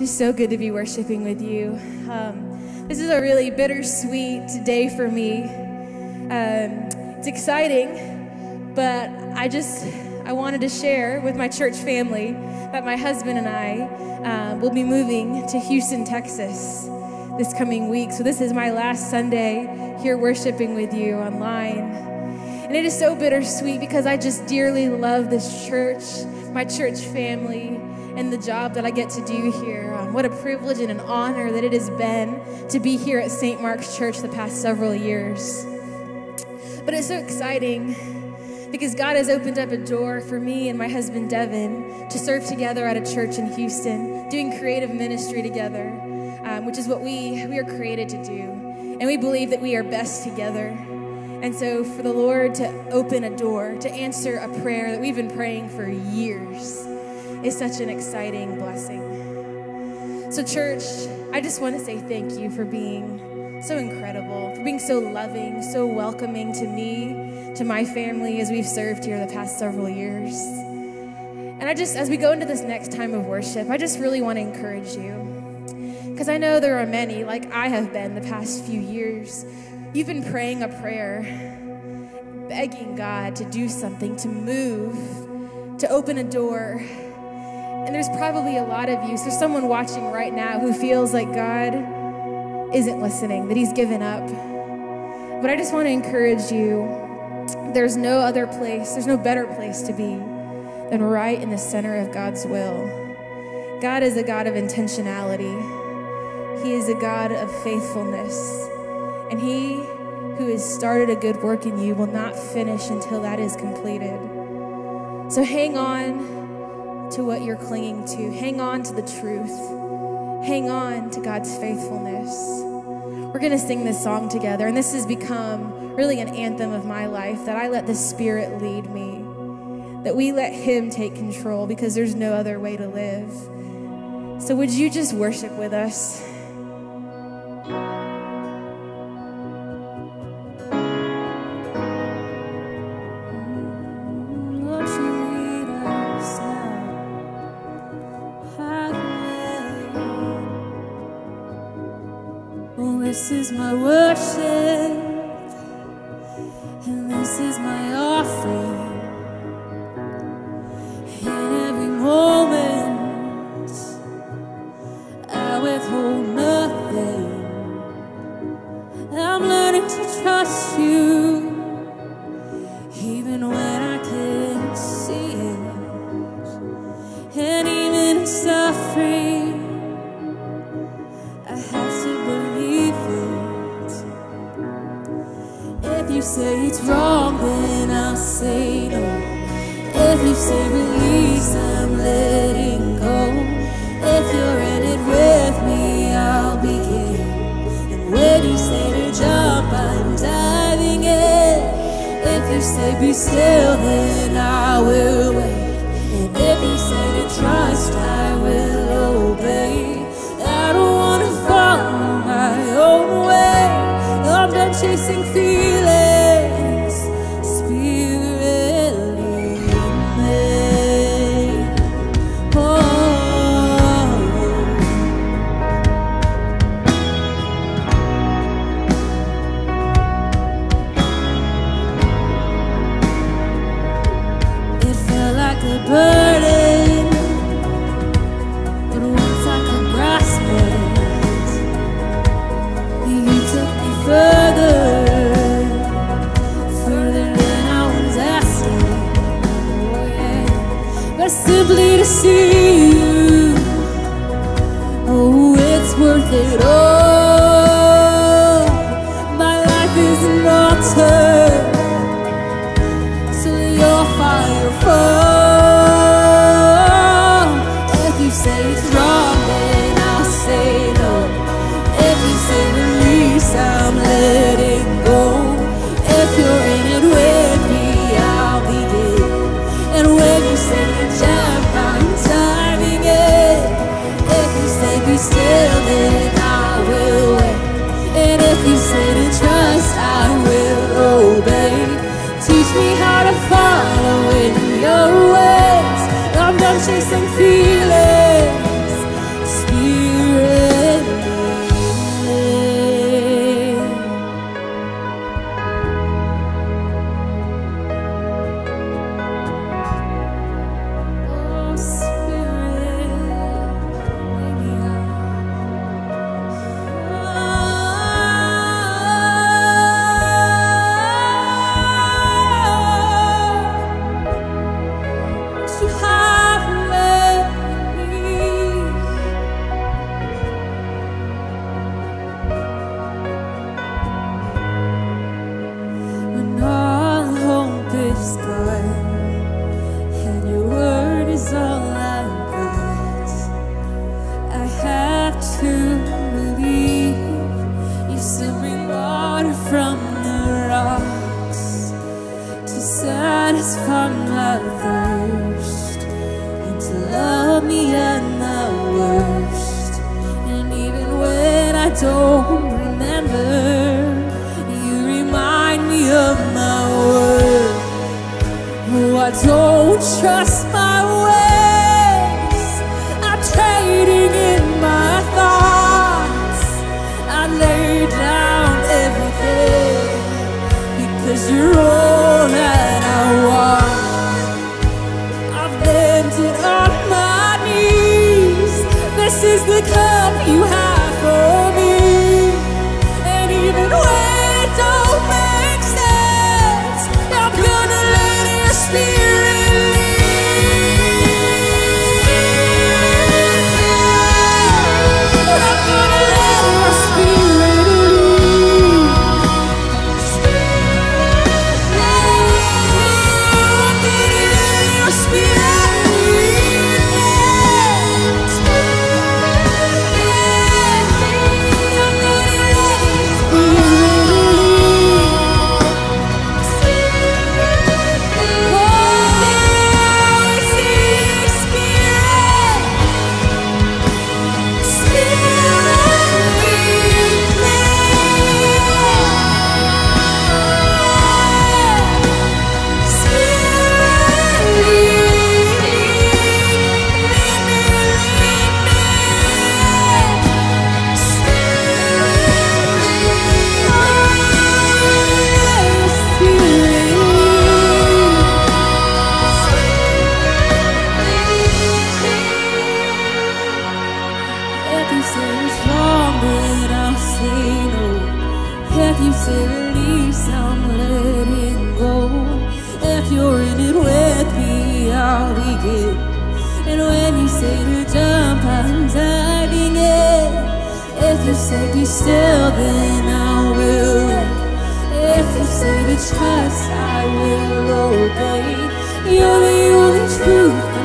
It's so good to be worshiping with you. Um, this is a really bittersweet day for me. Um, it's exciting, but I just I wanted to share with my church family that my husband and I um, will be moving to Houston, Texas this coming week. So this is my last Sunday here worshiping with you online. And it is so bittersweet because I just dearly love this church, my church family and the job that I get to do here. Um, what a privilege and an honor that it has been to be here at St. Mark's Church the past several years. But it's so exciting because God has opened up a door for me and my husband Devin to serve together at a church in Houston, doing creative ministry together, um, which is what we, we are created to do. And we believe that we are best together. And so, for the Lord to open a door, to answer a prayer that we've been praying for years, is such an exciting blessing. So, church, I just want to say thank you for being so incredible, for being so loving, so welcoming to me, to my family as we've served here the past several years. And I just, as we go into this next time of worship, I just really want to encourage you. Because I know there are many, like I have been the past few years, you've been praying a prayer, begging God to do something, to move, to open a door and there's probably a lot of you, so someone watching right now who feels like God isn't listening, that He's given up. But I just want to encourage you there's no other place, there's no better place to be than right in the center of God's will. God is a God of intentionality, He is a God of faithfulness. And He who has started a good work in you will not finish until that is completed. So hang on to what you're clinging to. Hang on to the truth. Hang on to God's faithfulness. We're going to sing this song together, and this has become really an anthem of my life that I let the Spirit lead me, that we let Him take control because there's no other way to live. So, would you just worship with us? This is my worship, and this is my be still, then I will satisfy my thirst and to love me at my worst. And even when I don't remember, you remind me of my worth. Oh, I don't trust my ways. I'm trading in my thoughts. I lay down everything because you're all. Landed on my knees. This is the cup you have me, I'll begin. And when you say to jump, I'm diving in. If you say be still, then I will. If you say to trust, I will obey. You're the only truth